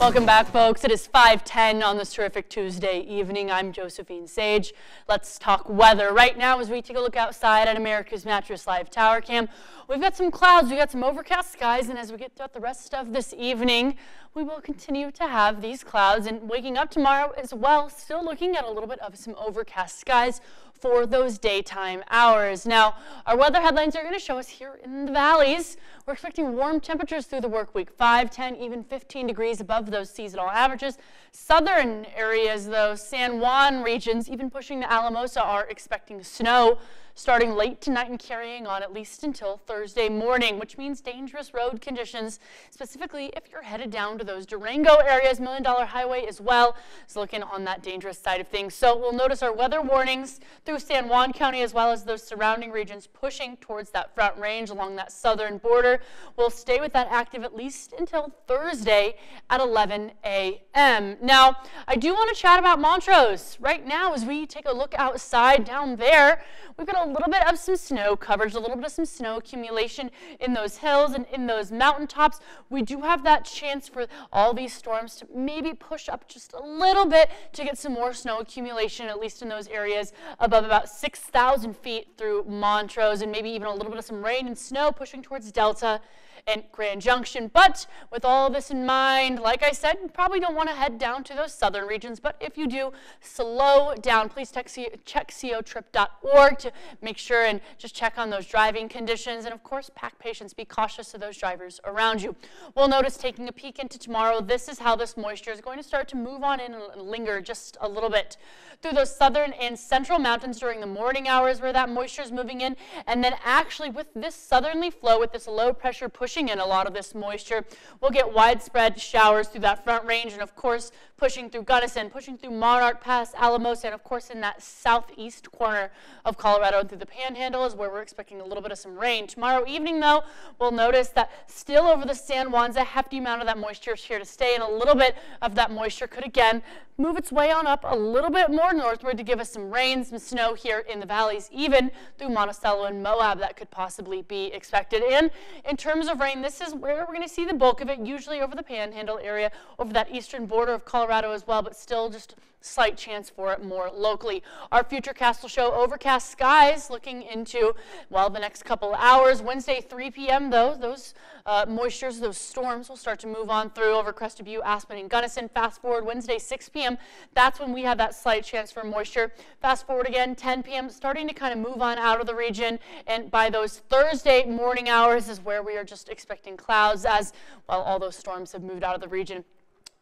Welcome back, folks. It is 510 on this terrific Tuesday evening. I'm Josephine Sage. Let's talk weather. Right now, as we take a look outside at America's Mattress Live Tower Cam, we've got some clouds, we've got some overcast skies, and as we get throughout the rest of this evening, we will continue to have these clouds. And waking up tomorrow as well, still looking at a little bit of some overcast skies for those daytime hours. Now, our weather headlines are going to show us here in the valleys. We're expecting warm temperatures through the work week, 5, 10, even 15 degrees above those seasonal averages. Southern areas, though, San Juan regions, even pushing to Alamosa, are expecting snow starting late tonight and carrying on at least until Thursday morning, which means dangerous road conditions, specifically if you're headed down to those Durango areas. Million Dollar Highway as well is looking on that dangerous side of things. So we'll notice our weather warnings through San Juan County as well as those surrounding regions pushing towards that front range along that southern border. We'll stay with that active at least until Thursday at 11 a.m. Now, I do want to chat about Montrose. Right now, as we take a look outside down there, we've got a little bit of some snow coverage, a little bit of some snow accumulation in those hills and in those mountaintops. We do have that chance for all these storms to maybe push up just a little bit to get some more snow accumulation, at least in those areas above about 6,000 feet through Montrose and maybe even a little bit of some rain and snow pushing towards Delta and Grand Junction. But with all this in mind, like I said, you probably don't want to head down to those southern regions. But if you do, slow down. Please check cotrip.org to make sure and just check on those driving conditions. And of course, pack patience. Be cautious of those drivers around you. We'll notice taking a peek into tomorrow, this is how this moisture is going to start to move on in and linger just a little bit through those southern and central mountains during the morning hours where that moisture is moving in. And then actually with this southerly flow, with this low pressure pushing in a lot of this moisture, we'll get widespread showers through that front range and of course pushing through Gunnison, pushing through Monarch Pass, Alamosa, and of course in that southeast corner of Colorado and through the Panhandle is where we're expecting a little bit of some rain. Tomorrow evening though, we'll notice that still over the San Juans, a hefty amount of that moisture is here to stay and a little bit of that moisture could again move its way on up a little bit more northward to give us some rain, some snow here in the valleys, even through Monticello and Moab that could possibly be expected. And in terms of rain, this is where we're going to see the bulk of it, usually over the Panhandle area, over that eastern border of Colorado as well, but still just a slight chance for it more locally. Our Futurecast will show overcast skies looking into, well, the next couple hours. Wednesday, 3 p.m., though, those uh, moistures, those storms will start to move on through over Crested Butte, Aspen, and Gunnison. Fast forward Wednesday, 6 p.m., that's when we have that slight chance for moisture. Fast forward again, 10 p.m., starting to kind of move on out of the region. And by those Thursday morning hours is where we are just expecting clouds as, well, all those storms have moved out of the region.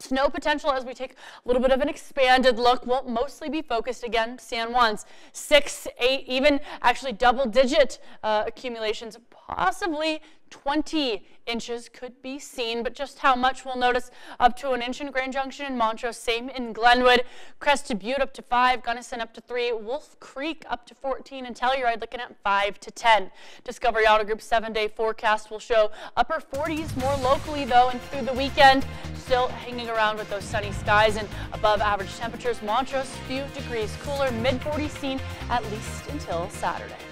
Snow potential as we take a little bit of an expanded look will mostly be focused again San Juan's six, eight, even actually double digit uh, accumulations, possibly 20 inches could be seen, but just how much we'll notice up to an inch in Grand Junction and Montrose, same in Glenwood, Crested Butte up to 5, Gunnison up to 3, Wolf Creek up to 14, and Telluride looking at 5 to 10. Discovery Auto Group 7-day forecast will show upper 40s more locally, though, and through the weekend, still hanging around with those sunny skies and above average temperatures. Montrose, few degrees cooler, mid-40s seen at least until Saturday.